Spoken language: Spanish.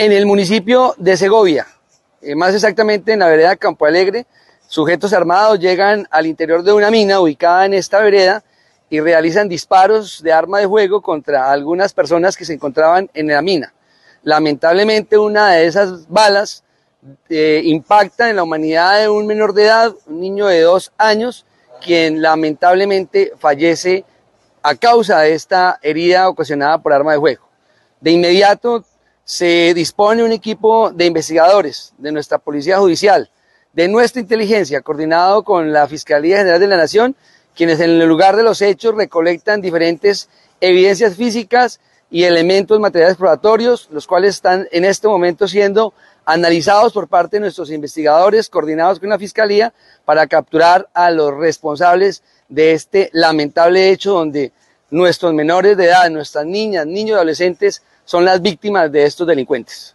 en el municipio de Segovia, eh, más exactamente en la vereda Campo Alegre, sujetos armados llegan al interior de una mina ubicada en esta vereda y realizan disparos de arma de fuego contra algunas personas que se encontraban en la mina. Lamentablemente una de esas balas eh, impacta en la humanidad de un menor de edad, un niño de dos años, quien lamentablemente fallece a causa de esta herida ocasionada por arma de fuego. De inmediato se dispone un equipo de investigadores de nuestra Policía Judicial, de nuestra inteligencia, coordinado con la Fiscalía General de la Nación, quienes en el lugar de los hechos recolectan diferentes evidencias físicas y elementos materiales probatorios, los cuales están en este momento siendo analizados por parte de nuestros investigadores coordinados con la Fiscalía para capturar a los responsables de este lamentable hecho donde nuestros menores de edad, nuestras niñas, niños y adolescentes son las víctimas de estos delincuentes.